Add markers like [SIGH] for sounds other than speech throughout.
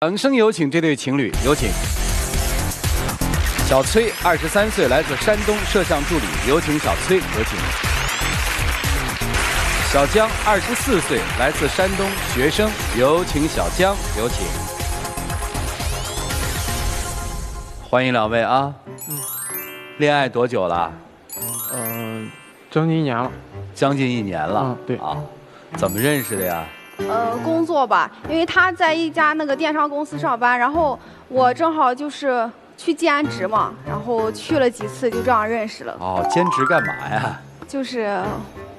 掌声有请这对情侣，有请。小崔，二十三岁，来自山东，摄像助理，有请小崔，有请。小江，二十四岁，来自山东，学生，有请小江，有请。欢迎两位啊！嗯，恋爱多久了？嗯，将近一年了。将近一年了。嗯，对啊。怎么认识的呀？呃，工作吧，因为他在一家那个电商公司上班，然后我正好就是去兼职嘛，然后去了几次，就这样认识了。哦，兼职干嘛呀？就是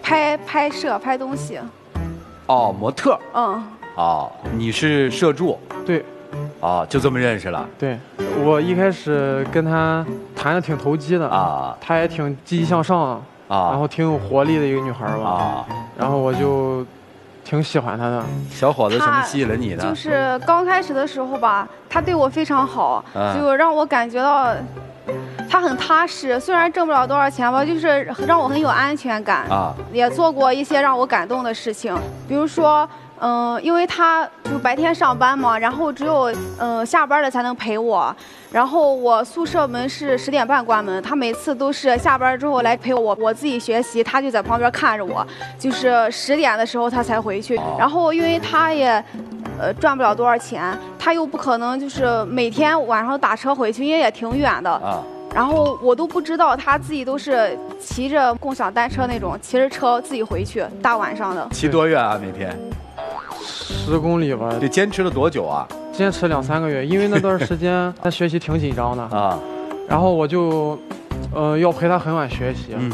拍拍摄拍东西。哦，模特。嗯。哦，你是摄助。对。哦，就这么认识了。对，我一开始跟他谈的挺投机的啊，他也挺积极向上啊，然后挺有活力的一个女孩吧啊，然后我就。挺喜欢他的小伙子，什么吸引了你的？就是刚开始的时候吧，他对我非常好，就让我感觉到他很踏实。虽然挣不了多少钱吧，就是让我很有安全感啊。也做过一些让我感动的事情，比如说。嗯，因为他就白天上班嘛，然后只有嗯下班了才能陪我。然后我宿舍门是十点半关门，他每次都是下班之后来陪我，我自己学习，他就在旁边看着我。就是十点的时候他才回去。然后因为他也呃赚不了多少钱，他又不可能就是每天晚上打车回去，因为也挺远的。啊。然后我都不知道他自己都是骑着共享单车那种，骑着车自己回去，大晚上的。骑多远啊？每天？十公里吧，得坚持了多久啊？坚持两三个月，因为那段时间 [LAUGHS] 他学习挺紧张的啊，然后我就，呃，要陪他很晚学习，嗯，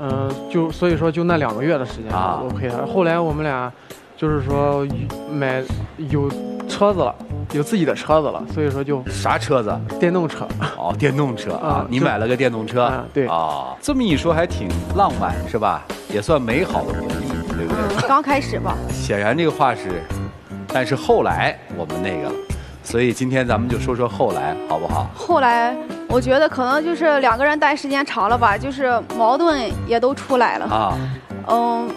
嗯，就所以说就那两个月的时间啊，我陪他。后来我们俩，就是说买有车子了，有自己的车子了，所以说就啥车子？电动车。哦，电动车啊，你买了个电动车？对啊，这么一说还挺浪漫是吧？也算美好的回忆。对不对？刚开始吧。显然这个话是，但是后来我们那个，所以今天咱们就说说后来，好不好？后来我觉得可能就是两个人待时间长了吧，就是矛盾也都出来了啊。嗯，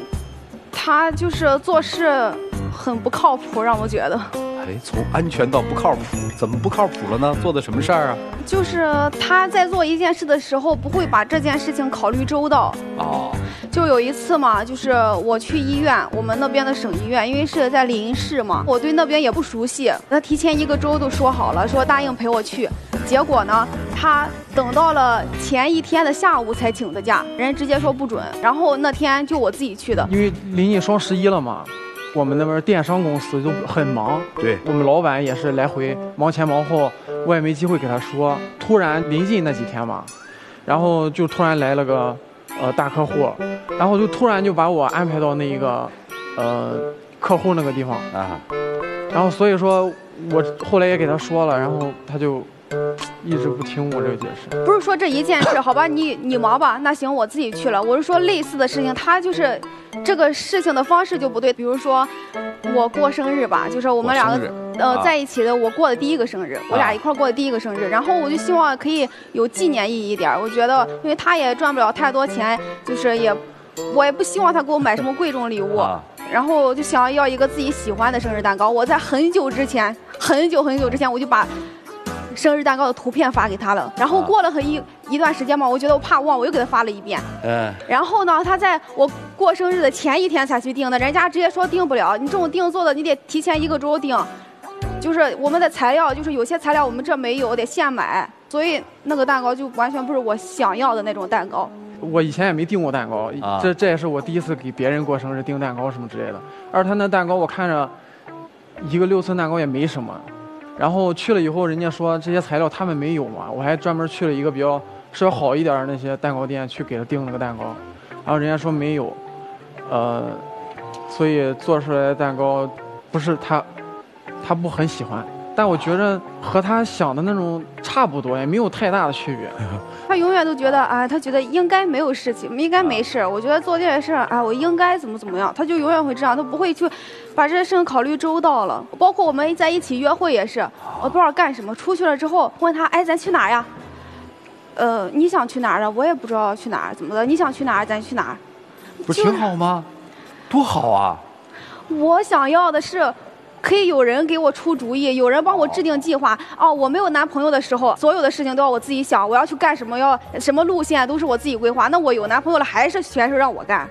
他就是做事很不靠谱，让我觉得。哎，从安全到不靠谱，怎么不靠谱了呢？做的什么事儿啊？就是他在做一件事的时候，不会把这件事情考虑周到。哦。就有一次嘛，就是我去医院，我们那边的省医院，因为是在临市嘛，我对那边也不熟悉。他提前一个周都说好了，说答应陪我去。结果呢，他等到了前一天的下午才请的假，人家直接说不准。然后那天就我自己去的，因为临近双十一了嘛，我们那边电商公司就很忙。对，我们老板也是来回忙前忙后，我也没机会给他说。突然临近那几天嘛，然后就突然来了个。呃，大客户，然后就突然就把我安排到那一个，呃，客户那个地方啊，然后所以说，我后来也给他说了，然后他就一直不听我这个解释。不是说这一件事，好吧，你你忙吧，那行，我自己去了。我是说类似的事情，他就是这个事情的方式就不对，比如说。我过生日吧，就是我们两个呃在一起的，我过的第一个生日，我俩一块过的第一个生日。然后我就希望可以有纪念意义一点。我觉得，因为他也赚不了太多钱，就是也，我也不希望他给我买什么贵重礼物。然后我就想要一个自己喜欢的生日蛋糕。我在很久之前，很久很久之前，我就把。生日蛋糕的图片发给他了，然后过了很一一段时间嘛，我觉得我怕忘，我又给他发了一遍。嗯。然后呢，他在我过生日的前一天才去订的，人家直接说订不了，你这种订做的你得提前一个周订，就是我们的材料，就是有些材料我们这没有，得现买，所以那个蛋糕就完全不是我想要的那种蛋糕。我以前也没订过蛋糕，这这也是我第一次给别人过生日订蛋糕什么之类的。而他那蛋糕我看着，一个六寸蛋糕也没什么。然后去了以后，人家说这些材料他们没有嘛，我还专门去了一个比较稍微好一点的那些蛋糕店去给他订了个蛋糕，然后人家说没有，呃，所以做出来的蛋糕不是他，他不很喜欢。但我觉着和他想的那种差不多，也没有太大的区别。[LAUGHS] 他永远都觉得，哎，他觉得应该没有事情，应该没事。我觉得做这件事，哎，我应该怎么怎么样，他就永远会这样，他不会去把这些事情考虑周到了。包括我们在一起约会也是，我不知道干什么，出去了之后问他，哎，咱去哪儿呀？呃，你想去哪儿啊？我也不知道去哪儿，怎么的？你想去哪儿，咱去哪儿？不是挺好吗？多好啊！我想要的是。可以有人给我出主意，有人帮我制定计划。哦，我没有男朋友的时候，所有的事情都要我自己想，我要去干什么，要什么路线都是我自己规划。那我有男朋友了，还是全是让我干。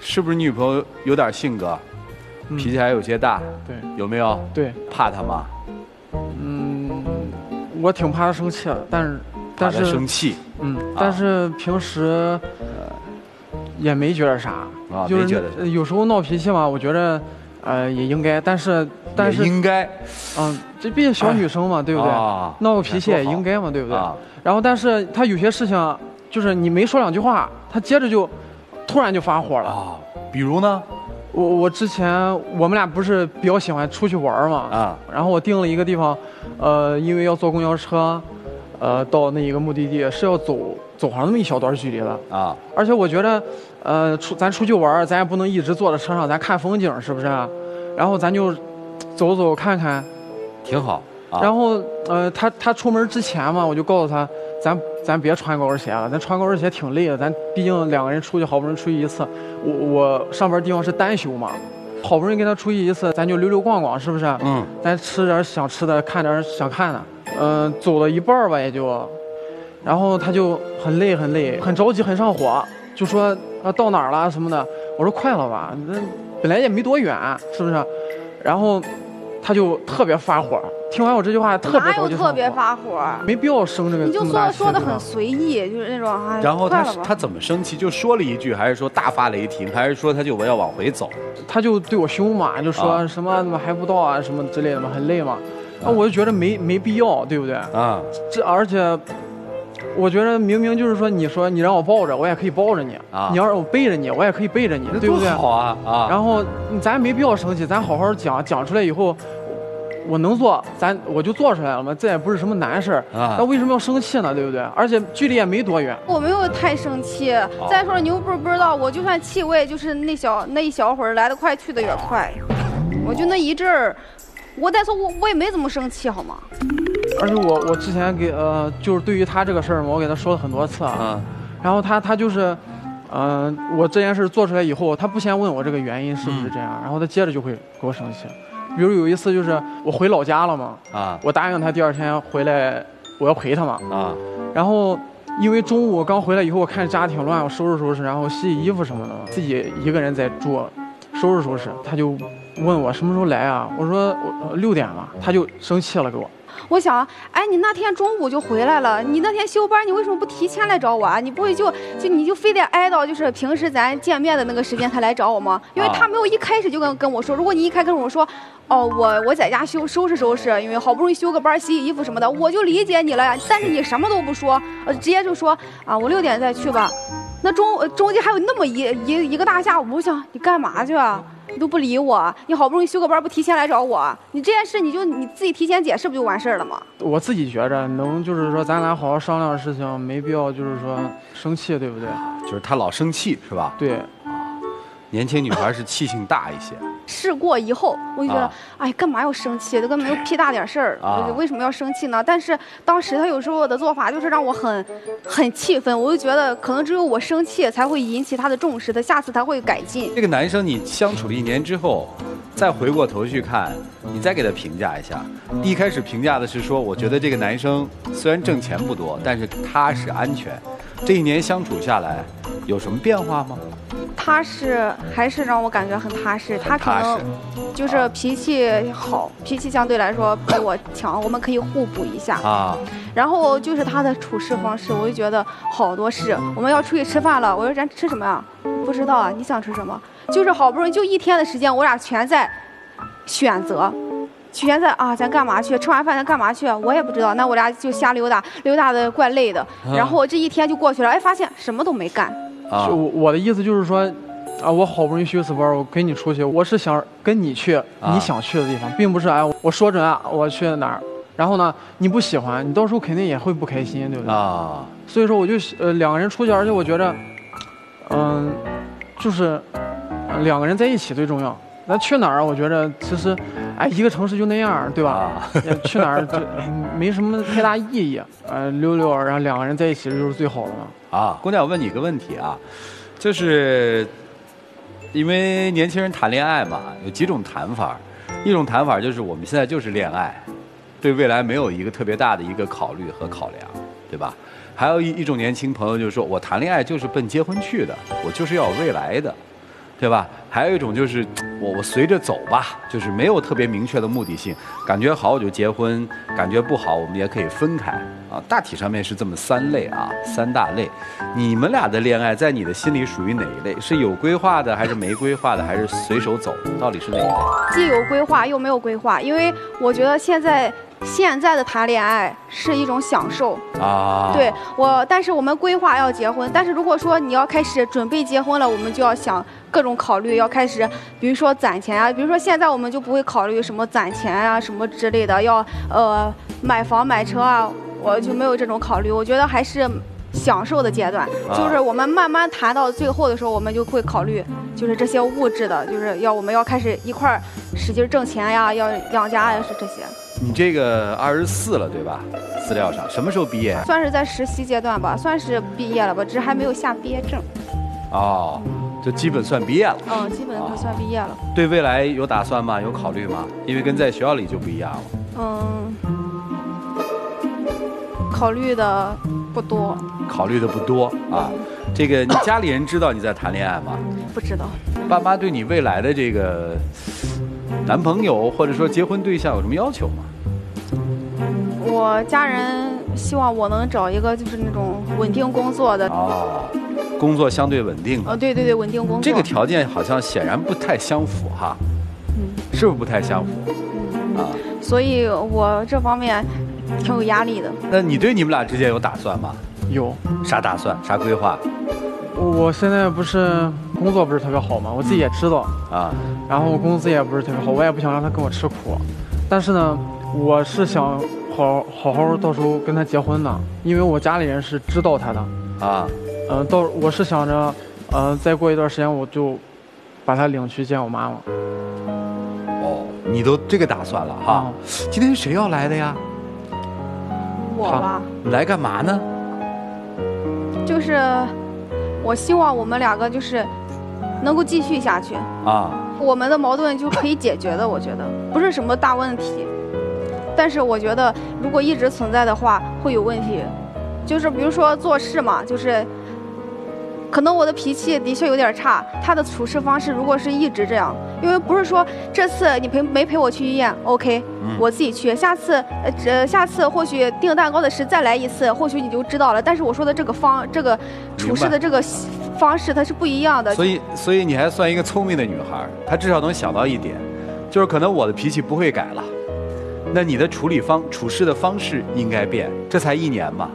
是不是你女朋友有点性格，脾气还有些大？对，有没有？对，怕她吗？嗯，我挺怕她生气的，但是，但是生气。嗯，但是平时也没觉得啥。啊，没觉得。有时候闹脾气嘛，我觉得。呃，也应该，但是，但是应该，嗯，这毕竟小女生嘛，对不对？闹个脾气也应该嘛，对不对？然后，但是她有些事情，就是你没说两句话，她接着就突然就发火了。啊，比如呢？我我之前我们俩不是比较喜欢出去玩嘛？啊。然后我定了一个地方，呃，因为要坐公交车，呃，到那一个目的地是要走走上那么一小段距离的。啊。而且我觉得。呃，出咱出去玩，咱也不能一直坐在车上，咱看风景是不是？然后咱就走走看看，挺好。然后呃，他他出门之前嘛，我就告诉他，咱咱别穿高跟鞋了，咱穿高跟鞋挺累的。咱毕竟两个人出去，好不容易出去一次，我我上班地方是单休嘛，好不容易跟他出去一次，咱就溜溜逛逛，是不是？嗯。咱吃点想吃的，看点想看的。嗯，走了一半吧，也就，然后他就很累很累，很着急，很上火，就说。啊，到哪儿了什么的？我说快了吧，那本来也没多远，是不是？然后他就特别发火。听完我这句话，特别着急。特别发火？没必要生这个。你就说说的很随意，就是那种。然后他他怎么生气？就说了一句，还是说大发雷霆？还是说他就我要往回走？他就对我凶嘛，就说什么怎么还不到啊，什么之类的嘛，很累嘛。那我就觉得没没必要，对不对？啊。这而且。我觉得明明就是说，你说你让我抱着，我也可以抱着你；你要让我背着你，我也可以背着你，对不对？好啊啊！然后咱没必要生气，咱好好讲讲出来以后，我能做，咱我就做出来了嘛，这也不是什么难事儿啊。那为什么要生气呢？对不对？而且距离也没多远。我没有太生气。再说了，你又不是不知道，我就算气，我也就是那小那一小会儿来得快，去得也快。我就那一阵儿，我再说我我也没怎么生气，好吗？而且我我之前给呃，就是对于他这个事儿嘛，我给他说了很多次啊。然后他他就是，嗯，我这件事做出来以后，他不先问我这个原因是不是这样，然后他接着就会给我生气。比如有一次就是我回老家了嘛，啊，我答应他第二天回来我要陪他嘛，啊，然后因为中午刚回来以后，我看家挺乱，我收拾收拾，然后洗洗衣服什么的，自己一个人在住，收拾收拾，他就问我什么时候来啊？我说我六点了，他就生气了给我。我想，哎，你那天中午就回来了，你那天休班，你为什么不提前来找我啊？你不会就就你就非得挨到就是平时咱见面的那个时间才来找我吗？因为他没有一开始就跟跟我说，如果你一开跟我说，哦，我我在家休收拾收拾，因为好不容易休个班，洗洗衣服什么的，我就理解你了呀。但是你什么都不说，呃，直接就说啊，我六点再去吧。那中中间还有那么一一一个大下午，我想你干嘛去啊？你都不理我，你好不容易休个班，不提前来找我，你这件事你就你自己提前解释不就完事儿了吗？我自己觉着能就是说咱俩好好商量事情，没必要就是说生气，对不对？就是他老生气是吧？对。年轻女孩是气性大一些。试过以后，我就觉得，哎，干嘛要生气？这根本就屁大点事儿，为什么要生气呢？但是当时他有时候的做法就是让我很很气愤，我就觉得可能只有我生气才会引起他的重视，他下次才会改进。这个男生你相处了一年之后，再回过头去看，你再给他评价一下。一开始评价的是说，我觉得这个男生虽然挣钱不多，但是踏实安全。这一年相处下来，有什么变化吗？踏实还是让我感觉很踏实，他可能就是脾气好，脾气相对来说比我强，我们可以互补一下啊。然后就是他的处事方式，我就觉得好多事。我们要出去吃饭了，我说咱吃什么呀？不知道啊，你想吃什么？就是好不容易就一天的时间，我俩全在选择，全在啊，咱干嘛去？吃完饭咱干嘛去？我也不知道。那我俩就瞎溜达，溜达的怪累的。然后这一天就过去了，哎，发现什么都没干。就我的意思就是说，啊，我好不容易休次班，我跟你出去，我是想跟你去你想去的地方，并不是哎，我说准啊我去哪儿，然后呢，你不喜欢，你到时候肯定也会不开心，对不对？啊。所以说，我就呃两个人出去，而且我觉着，嗯，就是两个人在一起最重要。那去哪儿？我觉着其实，哎，一个城市就那样，对吧？去哪儿就 [LAUGHS] 没什么太大意义。呃，溜溜，然后两个人在一起就是最好的了。啊，姑娘，我问你一个问题啊，就是因为年轻人谈恋爱嘛，有几种谈法。一种谈法就是我们现在就是恋爱，对未来没有一个特别大的一个考虑和考量，对吧？还有一一种年轻朋友就是说我谈恋爱就是奔结婚去的，我就是要有未来的。对吧？还有一种就是我我随着走吧，就是没有特别明确的目的性，感觉好我就结婚，感觉不好我们也可以分开啊。大体上面是这么三类啊，三大类。你们俩的恋爱在你的心里属于哪一类？是有规划的，还是没规划的，还是随手走？到底是哪一类？既有规划又没有规划，因为我觉得现在。现在的谈恋爱是一种享受。啊，对我，但是我们规划要结婚，但是如果说你要开始准备结婚了，我们就要想各种考虑，要开始，比如说攒钱啊，比如说现在我们就不会考虑什么攒钱啊什么之类的，要呃买房买车啊，我就没有这种考虑，我觉得还是享受的阶段，就是我们慢慢谈到最后的时候，我们就会考虑，就是这些物质的，就是要我们要开始一块儿使劲挣钱呀，要养家呀，是这些。你这个二十四了，对吧？资料上什么时候毕业？算是在实习阶段吧，算是毕业了吧，只是还没有下毕业证。哦，就基本算毕业了。嗯，基本都算毕业了。对未来有打算吗？有考虑吗？因为跟在学校里就不一样了。嗯，考虑的不多。考虑的不多啊。这个你家里人知道你在谈恋爱吗？不知道。爸妈对你未来的这个男朋友或者说结婚对象有什么要求吗？我家人希望我能找一个就是那种稳定工作的哦，工作相对稳定。哦，对对对，稳定工作。这个条件好像显然不太相符哈，嗯，是不是不太相符？嗯啊，所以我这方面挺有压力的。那你对你们俩之间有打算吗？有。啥打算？啥规划？我现在不是工作不是特别好吗？我自己也知道啊，然后工资也不是特别好，我也不想让他跟我吃苦，但是呢，我是想。好好好，到时候跟他结婚呢，因为我家里人是知道他的啊。嗯，到我是想着，嗯，再过一段时间我就把他领去见我妈妈。哦，你都这个打算了哈？今天谁要来的呀？我吧。来干嘛呢？就是我希望我们两个就是能够继续下去啊。我们的矛盾就可以解决的，我觉得不是什么大问题。但是我觉得，如果一直存在的话，会有问题。就是比如说做事嘛，就是可能我的脾气的确有点差，他的处事方式如果是一直这样，因为不是说这次你陪没陪我去医院，OK，我自己去。下次呃，呃下次或许订蛋糕的事再来一次，或许你就知道了。但是我说的这个方，这个处事的这个方式，它是不一样的。所以，所以你还算一个聪明的女孩，她至少能想到一点，就是可能我的脾气不会改了。那你的处理方、处事的方式应该变，这才一年嘛，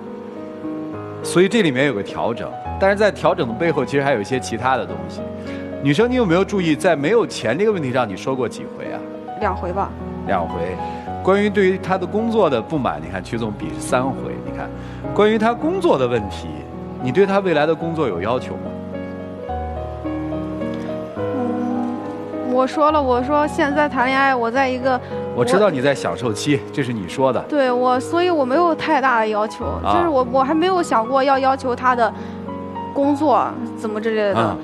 所以这里面有个调整，但是在调整的背后，其实还有一些其他的东西。女生，你有没有注意，在没有钱这个问题上，你说过几回啊？两回吧。两回。关于对于他的工作的不满，你看曲总比是三回。你看，关于他工作的问题，你对他未来的工作有要求吗？我说了，我说现在谈恋爱，我在一个，我知道你在享受期，这是你说的。对我，所以我没有太大的要求，就是我我还没有想过要要求他的工作怎么之类的。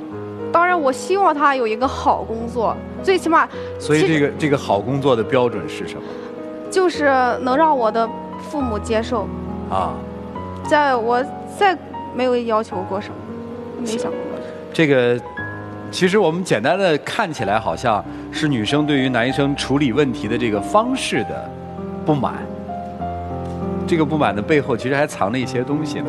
当然，我希望他有一个好工作，最起码。所以这个这个好工作的标准是什么？就是能让我的父母接受。啊。在我再没有要求过什么，没想过。这个。其实我们简单的看起来，好像是女生对于男生处理问题的这个方式的不满。这个不满的背后，其实还藏着一些东西呢。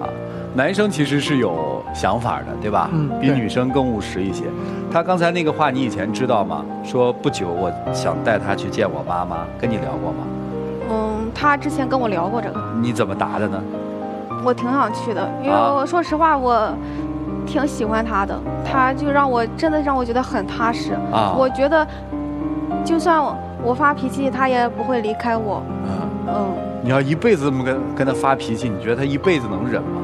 啊，男生其实是有想法的，对吧？嗯。比女生更务实一些。他刚才那个话，你以前知道吗？说不久我想带他去见我妈妈，跟你聊过吗？嗯，他之前跟我聊过这个。你怎么答的呢？我挺想去的，因为我说实话我。挺喜欢他的，他就让我真的让我觉得很踏实。啊，我觉得，就算我发脾气，他也不会离开我。嗯嗯，你要一辈子这么跟跟他发脾气，你觉得他一辈子能忍吗？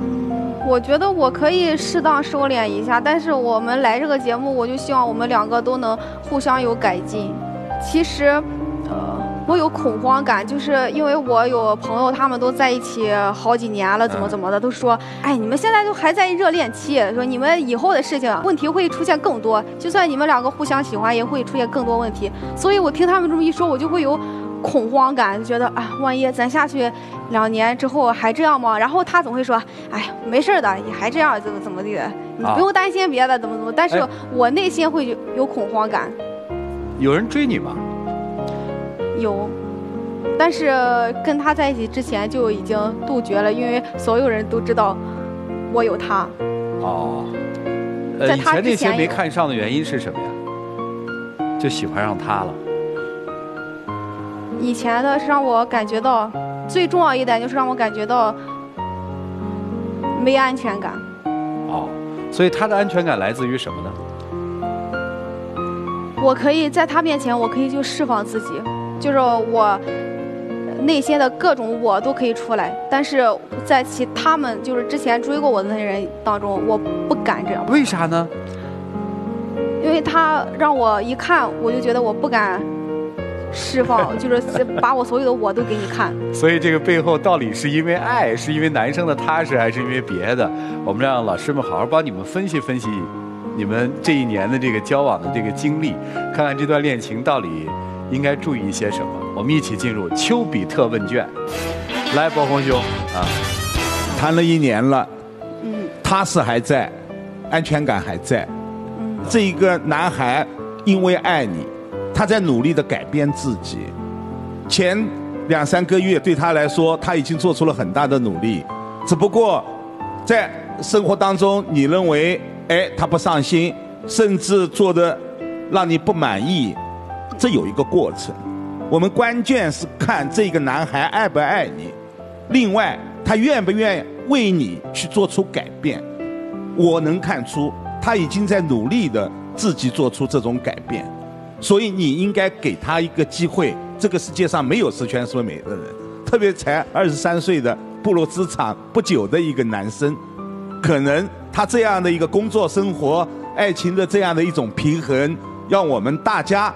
嗯，我觉得我可以适当收敛一下，但是我们来这个节目，我就希望我们两个都能互相有改进。其实，呃，我有恐慌感，就是因为我有朋友，他们都在一起好几年了，怎么怎么的，都说，哎，你们现在都还在热恋期，说你们以后的事情问题会出现更多，就算你们两个互相喜欢，也会出现更多问题。所以我听他们这么一说，我就会有恐慌感，觉得啊，万一咱下去两年之后还这样吗？然后他总会说，哎，没事的，你还这样，怎么怎么的，你不用担心别的，怎么怎么。但是我内心会有恐慌感。有人追你吗？有，但是跟他在一起之前就已经杜绝了，因为所有人都知道我有他。哦，呃，以前那些没看上的原因是什么呀？就喜欢上他了。以前的是让我感觉到最重要一点，就是让我感觉到没安全感。哦，所以他的安全感来自于什么呢？我可以在他面前，我可以就释放自己，就是我内心的各种我都可以出来。但是在其他们就是之前追过我的那些人当中，我不敢这样。为啥呢？因为他让我一看，我就觉得我不敢释放，[LAUGHS] 就是把我所有的我都给你看。所以这个背后到底是因为爱，是因为男生的踏实，还是因为别的？我们让老师们好好帮你们分析分析。你们这一年的这个交往的这个经历，看看这段恋情到底应该注意一些什么？我们一起进入丘比特问卷。来，包红兄啊，谈了一年了，嗯，踏实还在，安全感还在。这一个男孩因为爱你，他在努力的改变自己。前两三个月对他来说，他已经做出了很大的努力，只不过在生活当中，你认为？哎，他不上心，甚至做的让你不满意，这有一个过程。我们关键是看这个男孩爱不爱你，另外他愿不愿意为你去做出改变。我能看出他已经在努力的自己做出这种改变，所以你应该给他一个机会。这个世界上没有十全十美的人，特别才二十三岁的步入职场不久的一个男生，可能。他这样的一个工作、生活、爱情的这样的一种平衡，让我们大家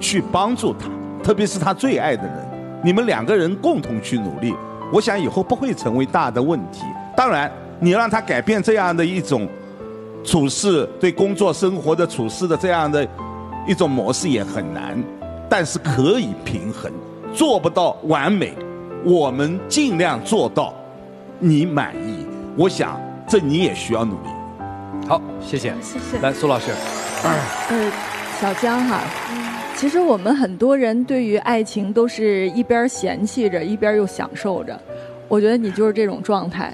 去帮助他，特别是他最爱的人，你们两个人共同去努力，我想以后不会成为大的问题。当然，你让他改变这样的一种处事、对工作、生活的处事的这样的一种模式也很难，但是可以平衡，做不到完美，我们尽量做到你满意。我想。这你也需要努力。好，谢谢。谢谢。来，苏老师。呃，小江哈，其实我们很多人对于爱情都是一边嫌弃着，一边又享受着。我觉得你就是这种状态。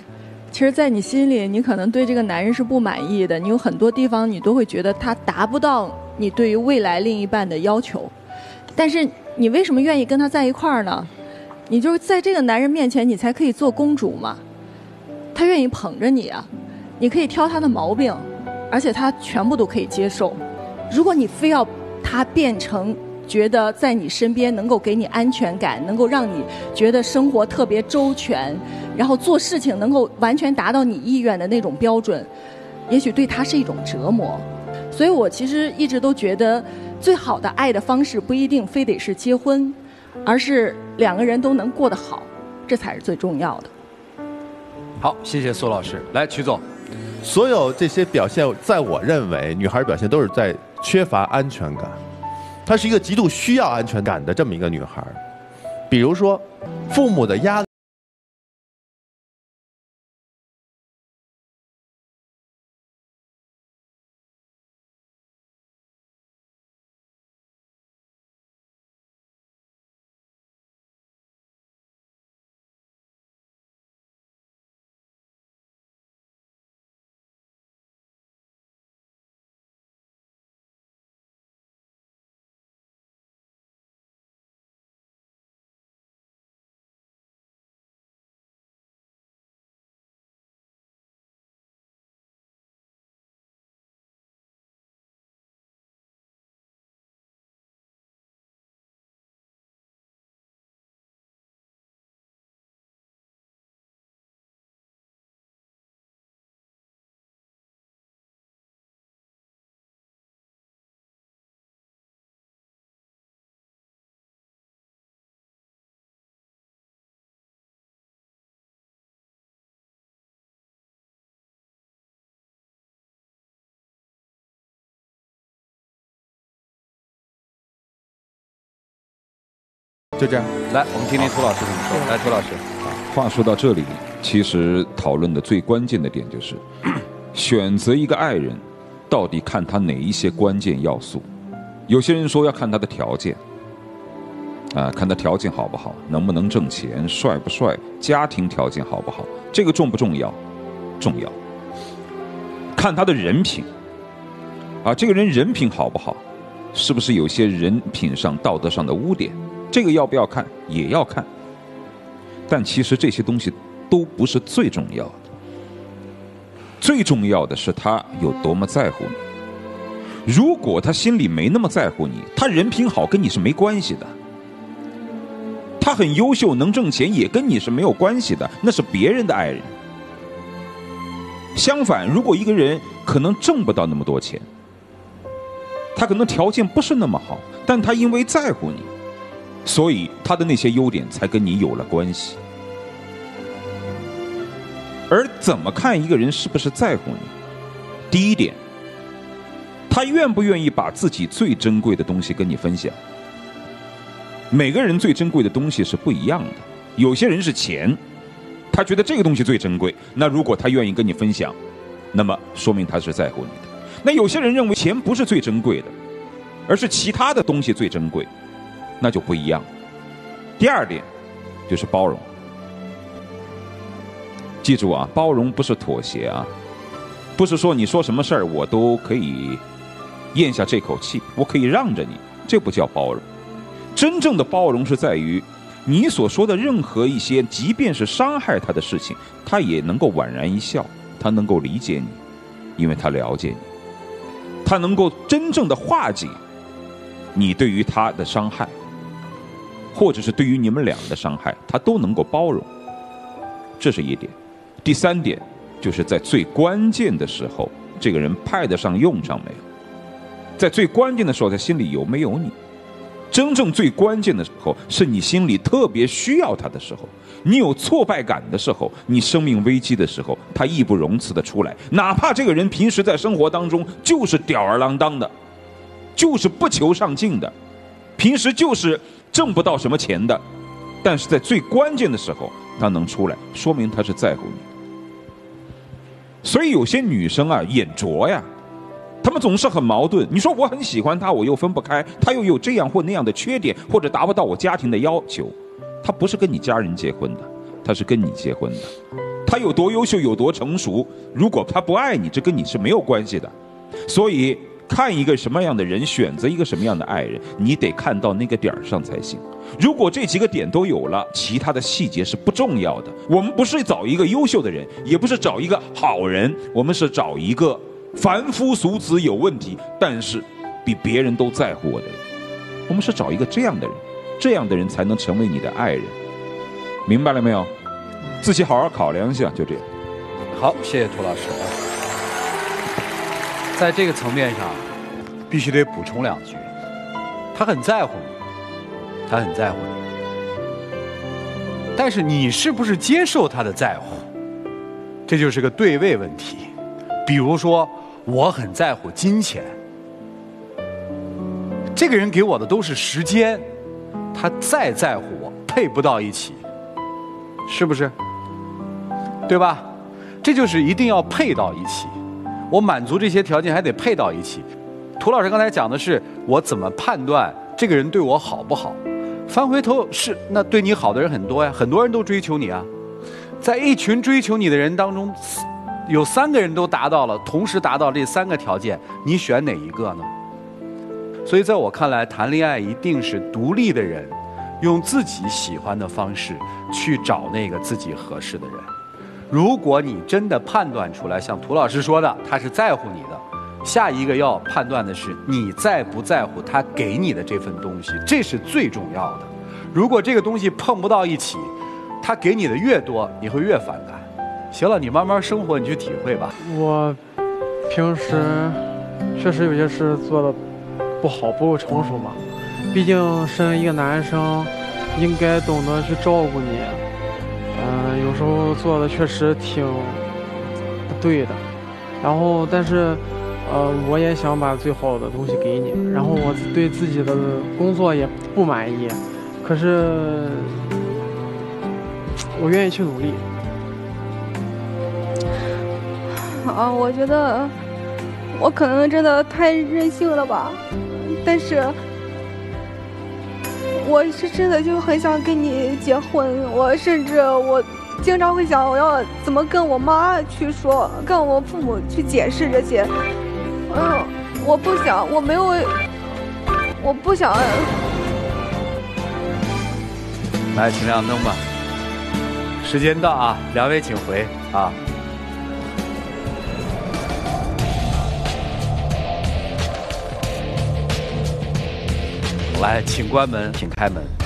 其实，在你心里，你可能对这个男人是不满意的。你有很多地方，你都会觉得他达不到你对于未来另一半的要求。但是，你为什么愿意跟他在一块儿呢？你就是在这个男人面前，你才可以做公主嘛。他愿意捧着你啊，你可以挑他的毛病，而且他全部都可以接受。如果你非要他变成觉得在你身边能够给你安全感，能够让你觉得生活特别周全，然后做事情能够完全达到你意愿的那种标准，也许对他是一种折磨。所以我其实一直都觉得，最好的爱的方式不一定非得是结婚，而是两个人都能过得好，这才是最重要的。好，谢谢苏老师。来，曲总，所有这些表现，在我认为，女孩表现都是在缺乏安全感。她是一个极度需要安全感的这么一个女孩。比如说，父母的压。就这样。来，我们听听涂老师怎么说。来，涂老师。话说到这里，其实讨论的最关键的点就是，[CLEARS THROAT] 选择一个爱人，到底看他哪一些关键要素？有些人说要看他的条件，啊，看他条件好不好，能不能挣钱，帅不帅，家庭条件好不好，这个重不重要？重要。看他的人品，啊，这个人人品好不好？是不是有些人品上、道德上的污点？这个要不要看？也要看。但其实这些东西都不是最重要的，最重要的是他有多么在乎你。如果他心里没那么在乎你，他人品好跟你是没关系的。他很优秀能挣钱也跟你是没有关系的，那是别人的爱人。相反，如果一个人可能挣不到那么多钱，他可能条件不是那么好，但他因为在乎你，所以他的那些优点才跟你有了关系。而怎么看一个人是不是在乎你？第一点，他愿不愿意把自己最珍贵的东西跟你分享？每个人最珍贵的东西是不一样的，有些人是钱，他觉得这个东西最珍贵，那如果他愿意跟你分享，那么说明他是在乎你的。那有些人认为钱不是最珍贵的，而是其他的东西最珍贵，那就不一样。第二点就是包容，记住啊，包容不是妥协啊，不是说你说什么事儿我都可以咽下这口气，我可以让着你，这不叫包容。真正的包容是在于你所说的任何一些，即便是伤害他的事情，他也能够宛然一笑，他能够理解你，因为他了解你。他能够真正的化解你对于他的伤害，或者是对于你们俩的伤害，他都能够包容。这是一点。第三点，就是在最关键的时候，这个人派得上用上没有？在最关键的时候，他心里有没有你？真正最关键的时候，是你心里特别需要他的时候，你有挫败感的时候，你生命危机的时候，他义不容辞的出来。哪怕这个人平时在生活当中就是吊儿郎当的，就是不求上进的，平时就是挣不到什么钱的，但是在最关键的时候，他能出来，说明他是在乎你。所以有些女生啊，眼拙呀。他们总是很矛盾。你说我很喜欢他，我又分不开，他又有这样或那样的缺点，或者达不到我家庭的要求。他不是跟你家人结婚的，他是跟你结婚的。他有多优秀，有多成熟，如果他不爱你，这跟你是没有关系的。所以，看一个什么样的人，选择一个什么样的爱人，你得看到那个点儿上才行。如果这几个点都有了，其他的细节是不重要的。我们不是找一个优秀的人，也不是找一个好人，我们是找一个。凡夫俗子有问题，但是比别人都在乎我的人，我们是找一个这样的人，这样的人才能成为你的爱人，明白了没有？自己好好考量一下，就这样。好，谢谢涂老师。在这个层面上，必须得补充两句，他很在乎你，他很在乎你，但是你是不是接受他的在乎，这就是个对位问题。比如说。我很在乎金钱，这个人给我的都是时间，他再在乎我，配不到一起，是不是？对吧？这就是一定要配到一起，我满足这些条件还得配到一起。涂老师刚才讲的是我怎么判断这个人对我好不好？翻回头是那对你好的人很多呀，很多人都追求你啊，在一群追求你的人当中。有三个人都达到了，同时达到这三个条件，你选哪一个呢？所以在我看来，谈恋爱一定是独立的人，用自己喜欢的方式去找那个自己合适的人。如果你真的判断出来，像涂老师说的，他是在乎你的，下一个要判断的是你在不在乎他给你的这份东西，这是最重要的。如果这个东西碰不到一起，他给你的越多，你会越反感。行了，你慢慢生活，你去体会吧。我平时确实有些事做的不好，不够成熟嘛。毕竟身为一个男生，应该懂得去照顾你。嗯，有时候做的确实挺不对的。然后，但是，呃，我也想把最好的东西给你。然后，我对自己的工作也不满意。可是我愿意去努力。啊，我觉得我可能真的太任性了吧，但是我是真的就很想跟你结婚，我甚至我经常会想我要怎么跟我妈去说，跟我父母去解释这些。嗯，我不想，我没有，我不想。来，请亮灯吧。时间到啊，两位请回啊。来，请关门，请开门。